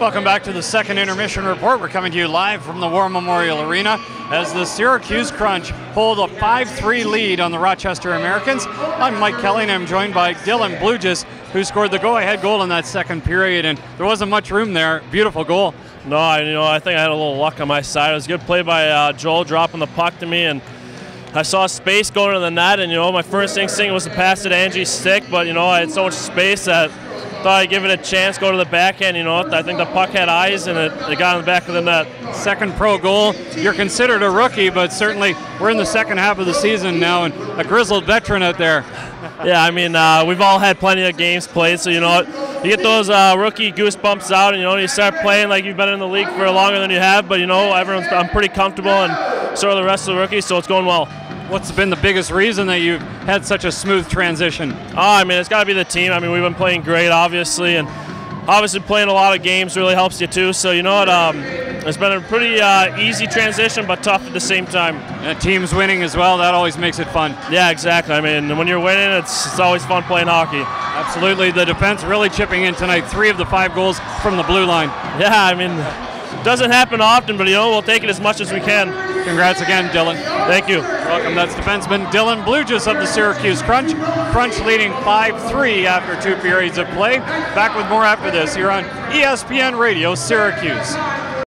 Welcome back to the second intermission report. We're coming to you live from the War Memorial Arena as the Syracuse Crunch hold a 5-3 lead on the Rochester Americans. I'm Mike Kelly and I'm joined by Dylan Blujus, who scored the go-ahead goal in that second period, and there wasn't much room there. Beautiful goal. No, I, you know, I think I had a little luck on my side. It was a good play by uh, Joel dropping the puck to me, and I saw space going to the net, and you know, my first instinct was to pass it Angie's stick, but you know, I had so much space that thought I'd give it a chance, go to the backhand. You know, I think the puck had eyes and it, it got in the back of the net. Second pro goal. You're considered a rookie, but certainly we're in the second half of the season now, and a grizzled veteran out there. yeah, I mean, uh, we've all had plenty of games played, so you know You get those uh, rookie goosebumps out, and you know you start playing like you've been in the league for longer than you have. But you know, everyone's I'm pretty comfortable, and so are the rest of the rookies, so it's going well. What's been the biggest reason that you've had such a smooth transition? Oh, I mean, it's got to be the team. I mean, we've been playing great, obviously, and obviously playing a lot of games really helps you too. So you know what? Um, it's been a pretty uh, easy transition, but tough at the same time. And team's winning as well. That always makes it fun. Yeah, exactly. I mean, when you're winning, it's it's always fun playing hockey. Absolutely. The defense really chipping in tonight. Three of the five goals from the blue line. Yeah, I mean, doesn't happen often, but you know we'll take it as much as we can. Congrats again, Dylan. Thank you. Welcome. That's defenseman Dylan Blujus of the Syracuse Crunch. Crunch leading 5-3 after two periods of play. Back with more after this here on ESPN Radio Syracuse.